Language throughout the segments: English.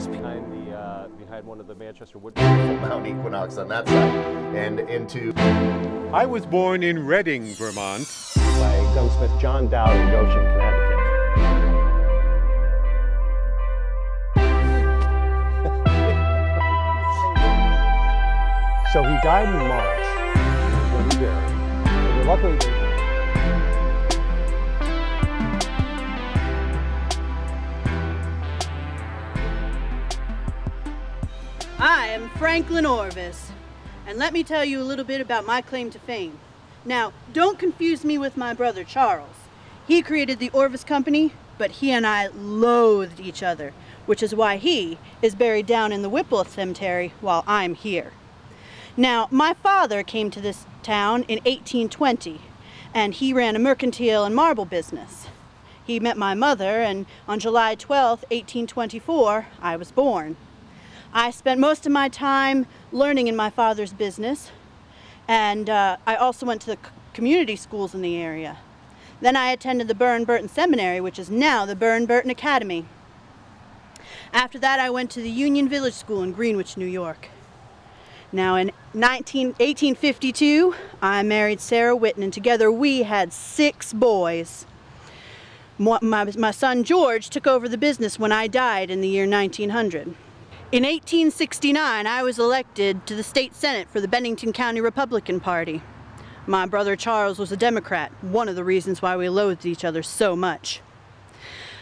this behind the uh, behind one of the Manchester Wood. Mount Equinox on that side, and into I was born in Reading, Vermont. by gunsmith John Dowd in Goshen, Connecticut. so he died in March. He's going buried. Luckily, am Franklin Orvis, and let me tell you a little bit about my claim to fame. Now, don't confuse me with my brother Charles. He created the Orvis Company, but he and I loathed each other, which is why he is buried down in the Whipple Cemetery while I'm here. Now, my father came to this town in 1820, and he ran a mercantile and marble business. He met my mother, and on July 12, 1824, I was born. I spent most of my time learning in my father's business, and uh, I also went to the community schools in the area. Then I attended the Burr and Burton Seminary, which is now the Burr and Burton Academy. After that, I went to the Union Village School in Greenwich, New York. Now, in 19, 1852, I married Sarah Whitten, and together we had six boys. My, my, my son George took over the business when I died in the year 1900. In 1869, I was elected to the state senate for the Bennington County Republican Party. My brother Charles was a Democrat, one of the reasons why we loathed each other so much.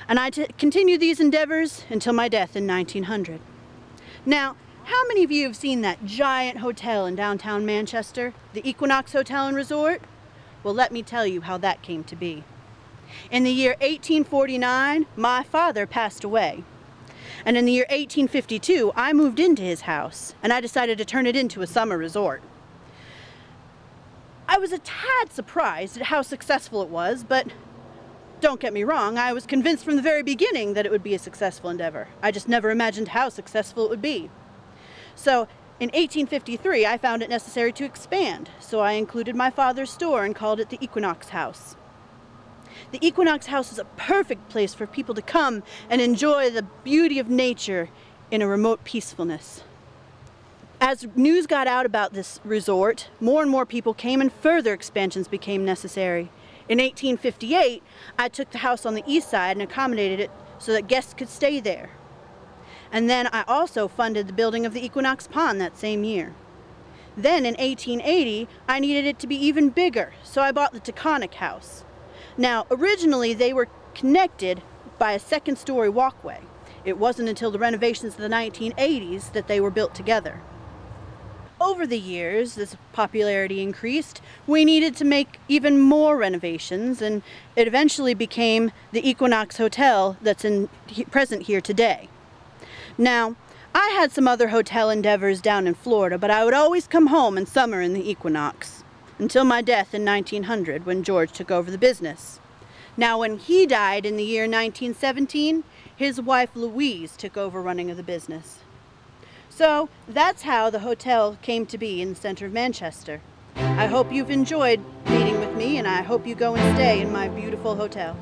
And I continued these endeavors until my death in 1900. Now, how many of you have seen that giant hotel in downtown Manchester, the Equinox Hotel and Resort? Well, let me tell you how that came to be. In the year 1849, my father passed away. And in the year 1852, I moved into his house and I decided to turn it into a summer resort. I was a tad surprised at how successful it was, but don't get me wrong, I was convinced from the very beginning that it would be a successful endeavor. I just never imagined how successful it would be. So in 1853, I found it necessary to expand, so I included my father's store and called it the Equinox House. The Equinox House is a perfect place for people to come and enjoy the beauty of nature in a remote peacefulness. As news got out about this resort, more and more people came and further expansions became necessary. In 1858, I took the house on the east side and accommodated it so that guests could stay there. And then I also funded the building of the Equinox Pond that same year. Then in 1880, I needed it to be even bigger, so I bought the Taconic House. Now, originally they were connected by a second story walkway. It wasn't until the renovations of the 1980s that they were built together. Over the years, as popularity increased, we needed to make even more renovations, and it eventually became the Equinox Hotel that's in, present here today. Now, I had some other hotel endeavors down in Florida, but I would always come home in summer in the Equinox until my death in 1900 when George took over the business. Now, when he died in the year 1917, his wife Louise took over running of the business. So that's how the hotel came to be in the center of Manchester. I hope you've enjoyed meeting with me, and I hope you go and stay in my beautiful hotel.